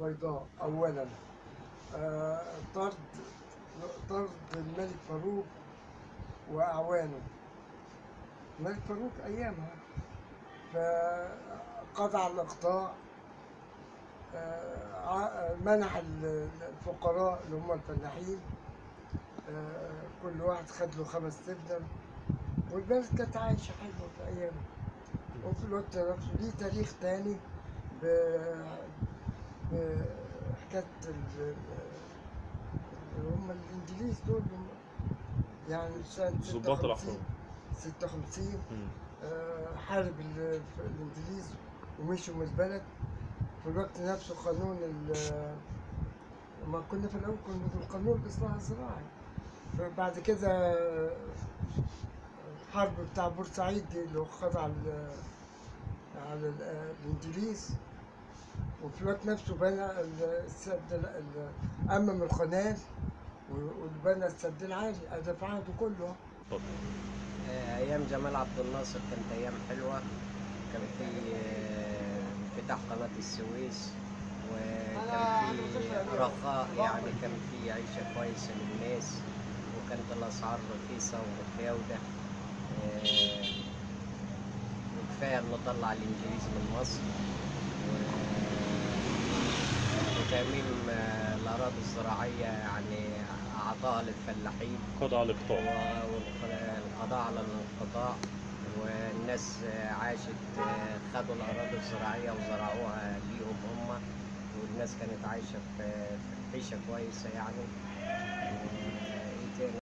البيضاء أولا. آه، طرد طرد الملك فاروق وأعوانه. الملك فاروق أيامها. فقطع الإقطاع آه، منح ال- الفقراء اللي هم الفلاحين. آه، كل واحد خد له خمس تبدل. والبلد كانت عايشة حلوة في أيامها. وفي الوقت نفسه ليه تاريخ تاني اللي هم الإنجليز دول يعني سنة ضباط 56 الأحرار 56 مم. آه، حارب ال- الإنجليز ومشوا من البلد. في الوقت نفسه قانون ما كنا في الأول كنا في القانون الإصلاح الزراعي. بعد كده الحرب بتاع بورسعيد دي اللي هو خد على ال- على ال- الإنجليز. وفي الوقت نفسه بنى ال- السد ال- ال- أمم القناة وبنى السد العالي هذا في عهده كله. آه، أيام جمال عبد الناصر كانت أيام حلوة. كان في آه، انفتاح قناة السويس وكان في رخاء يعني كان في عيشة كويسة للناس وكانت الأسعار رخيصة ومتجاوده آه، وكفاية انه طلع الإنجليز من مصر. وتأميم آه، الأراضي الزراعية يعني أعطاها للفلاحين. قضى على الإقطاع والقضاء على الانقطاع والناس عاشت خدوا الأراضي الزراعية وزرعوها ليهم هم. والناس كانت عايشة في في عيشة كويسة يعني.